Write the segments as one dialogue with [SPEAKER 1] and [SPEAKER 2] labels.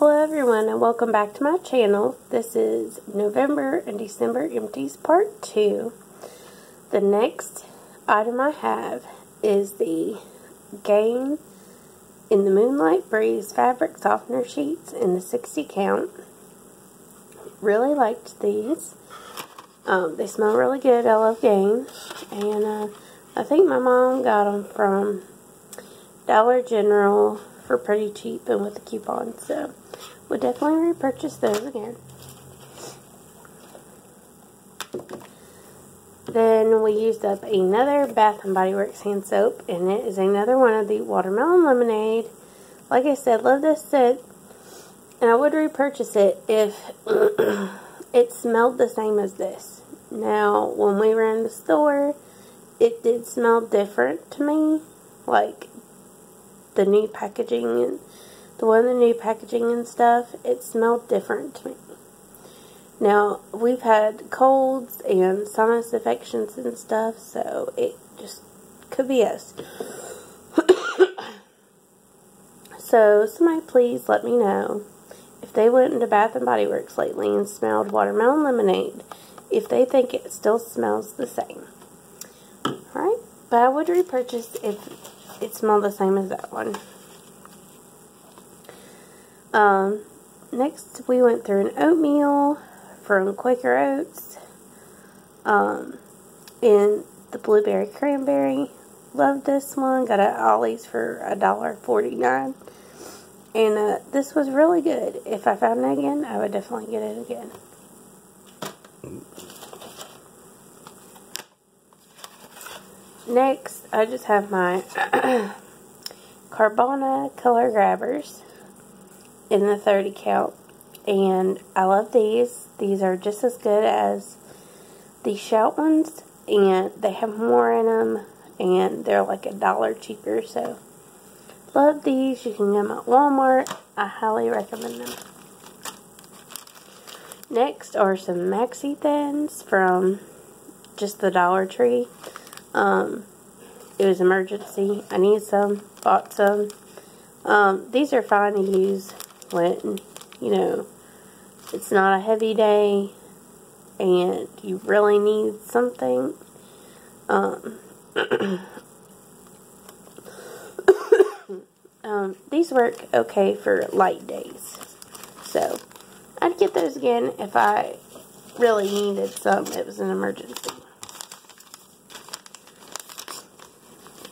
[SPEAKER 1] Hello everyone and welcome back to my channel. This is November and December Empties Part 2. The next item I have is the Gain in the Moonlight Breeze Fabric Softener Sheets in the 60 count. Really liked these. Um, they smell really good. I love Gain. And uh, I think my mom got them from Dollar General for pretty cheap and with a coupon. So would definitely repurchase those again. Then we used up another Bath & Body Works hand soap, and it is another one of the Watermelon Lemonade. Like I said, love this scent, and I would repurchase it if it smelled the same as this. Now, when we were in the store, it did smell different to me, like the new packaging and the one the new packaging and stuff, it smelled different to me. Now, we've had colds and sinus infections and stuff, so it just could be us. so, somebody please let me know if they went into Bath & Body Works lately and smelled watermelon lemonade, if they think it still smells the same. Alright, but I would repurchase if it smelled the same as that one. Um, next, we went through an oatmeal from Quaker Oats. Um, and the blueberry cranberry. Love this one. Got it at Ollie's for a dollar forty-nine. And uh, this was really good. If I found it again, I would definitely get it again. Next, I just have my Carbona color grabbers in the 30 count. And I love these. These are just as good as the Shout ones. And they have more in them. And they're like a dollar cheaper. So, love these. You can get them at Walmart. I highly recommend them. Next are some Maxi Thins from just the Dollar Tree. Um, it was emergency. I need some. Bought some. Um, these are fine to use when, you know, it's not a heavy day and you really need something. Um, um, these work okay for light days. So, I'd get those again if I really needed some. It was an emergency.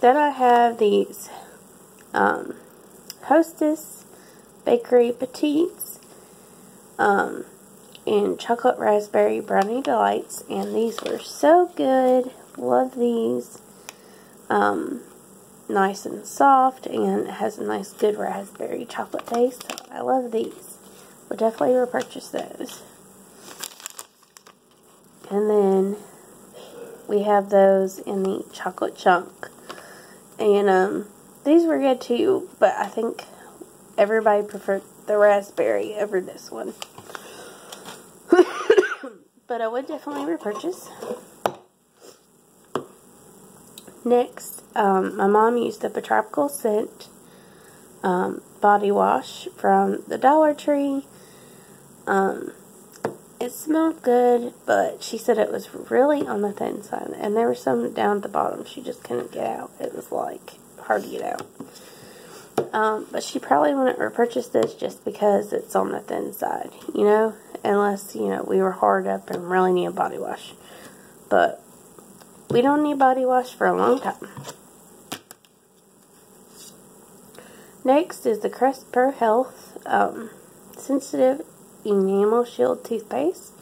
[SPEAKER 1] Then I have these um, Hostess Bakery Petites um, and Chocolate Raspberry Brownie Delights. And these were so good. Love these. Um, nice and soft and has a nice good raspberry chocolate taste. So I love these. Would definitely repurchase those. And then we have those in the chocolate chunk. And um, these were good too, but I think everybody preferred the raspberry over this one. but I would definitely repurchase. Next, um, my mom used up a tropical scent um, body wash from the Dollar Tree. Um, it smelled good, but she said it was really on the thin side. And there was some down at the bottom she just couldn't get out. It was like hard to get out. Um, but she probably wouldn't repurchase this just because it's on the thin side, you know? Unless, you know, we were hard up and really need a body wash. But we don't need body wash for a long time. Next is the Crest Pro Health um, Sensitive Enamel Shield Toothpaste.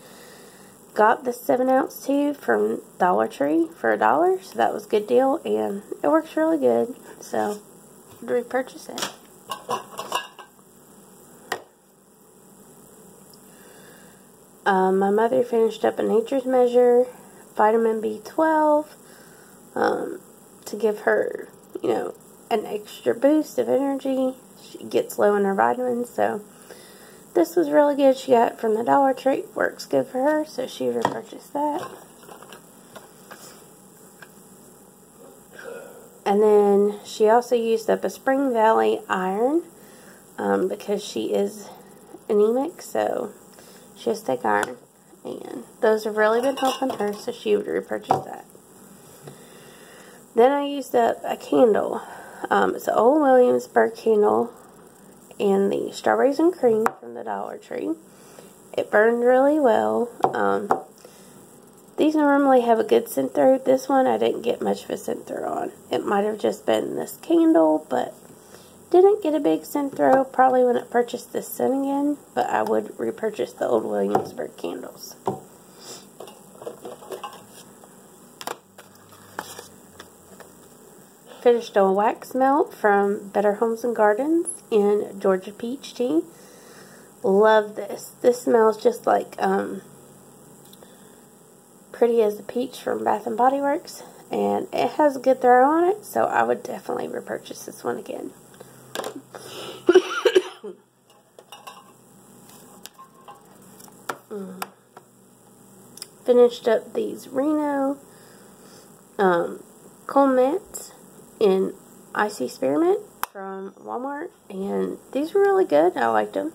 [SPEAKER 1] Got the 7 ounce tube from Dollar Tree for a dollar, so that was a good deal, and it works really good, so I'd repurchase it. Um, my mother finished up a Nature's Measure vitamin B12 um, to give her, you know, an extra boost of energy. She gets low in her vitamins, so this was really good. She got from the Dollar Tree. Works good for her, so she repurchased that. And then she also used up a Spring Valley iron um, because she is anemic, so she has thick iron. And those have really been helping her, so she would repurchase that. Then I used up a candle. Um, it's an old Williamsburg candle in the strawberries and cream from the Dollar Tree. It burned really well. Um, these normally have a good scent through. This one I didn't get much of a scent through on. It might have just been this candle, but didn't get a big scent through. Probably when I purchased this scent again, but I would repurchase the old Williamsburg candles. Finished a wax melt from Better Homes and Gardens in Georgia Peach Tea. Love this. This smells just like um, Pretty as a Peach from Bath & Body Works. And it has a good throw on it, so I would definitely repurchase this one again. mm. Finished up these Reno um, in Icy Spearmint from Walmart. And these were really good. I liked them.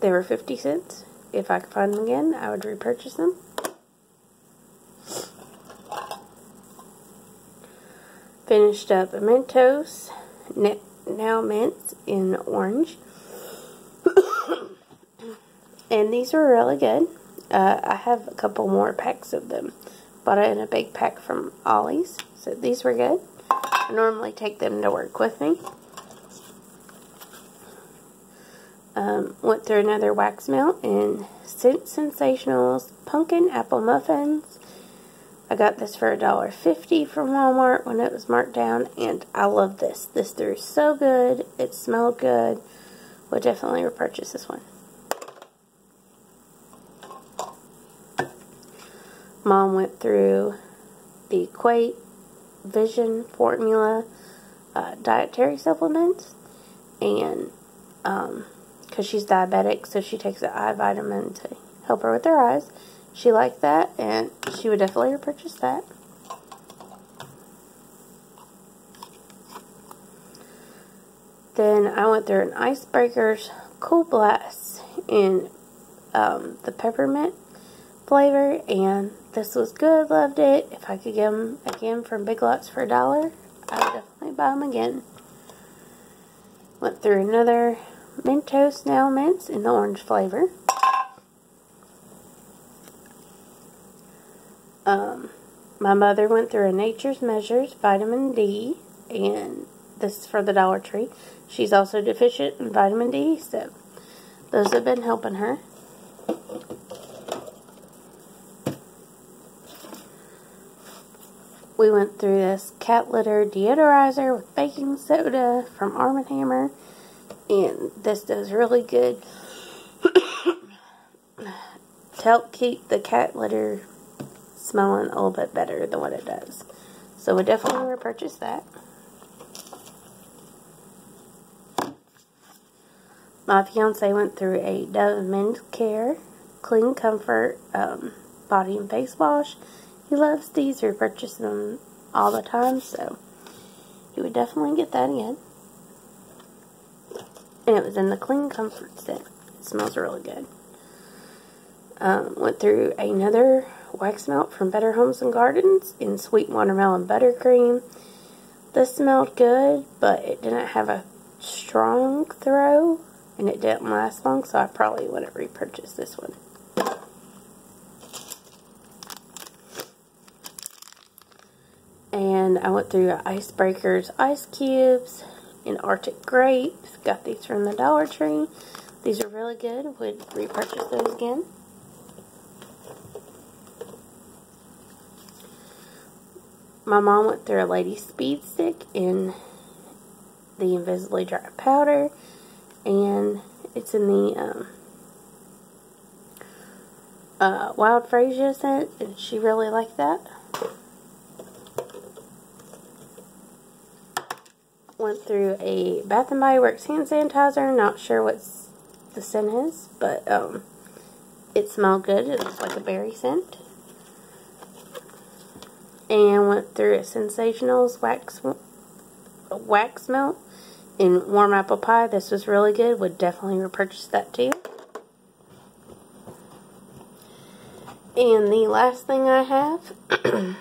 [SPEAKER 1] They were 50 cents. If I could find them again, I would repurchase them. Finished up Mentos, now mints in orange. and these are really good. Uh, I have a couple more packs of them. Bought it in a big pack from Ollie's. So these were good. I normally take them to work with me. Um, went through another wax melt in Scent Sensationals Pumpkin Apple Muffins. I got this for $1.50 from Walmart when it was marked down, and I love this. This threw so good. It smelled good. Would definitely repurchase this one. Mom went through the Equate Vision Formula uh, dietary supplements, and um, because she's diabetic, so she takes an eye vitamin to help her with her eyes. She liked that, and she would definitely purchase that. Then I went through an Icebreakers Cool Blast in um, the peppermint flavor, and this was good. Loved it. If I could get them again from Big Lots for a dollar, I would definitely buy them again. Went through another Mentos Now Mints in the orange flavor. Um, my mother went through a Nature's Measures vitamin D, and this is for the Dollar Tree. She's also deficient in vitamin D, so those have been helping her. We went through this cat litter deodorizer with baking soda from Arm & Hammer, and this does really good to help keep the cat litter smelling a little bit better than what it does. So we definitely repurchase that. My fiance went through a Dove Men's Care Clean Comfort um, body and face wash. He loves these. We purchase them all the time, so he would definitely get that again. And it was in the Clean Comfort set. It smells really good. Um, went through another wax melt from Better Homes and Gardens in sweet watermelon buttercream. This smelled good, but it didn't have a strong throw, and it didn't last long, so I probably wouldn't repurchase this one. And I went through Icebreakers Ice Cubes and Arctic Grapes. Got these from the Dollar Tree. These are really good. Would repurchase those again. My mom went through a Lady Speed Stick in the Invisibly Dry Powder, and it's in the um, uh, Wild Freesia scent, and she really liked that. went through a Bath & Body Works hand sanitizer. Not sure what the scent is, but um, it smelled good. It was like a berry scent. And went through a Sensationals wax, wax melt in warm apple pie. This was really good. Would definitely repurchase that too. And the last thing I have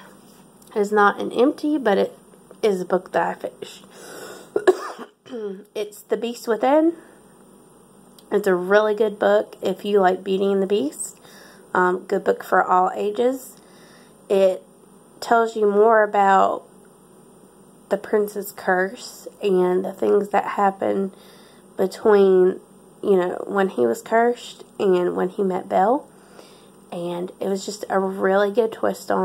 [SPEAKER 1] is not an empty, but it is a book that I finished. it's The Beast Within. It's a really good book if you like Beauty and the Beast. Um, good book for all ages. It tells you more about the prince's curse and the things that happen between, you know, when he was cursed and when he met Belle. And it was just a really good twist on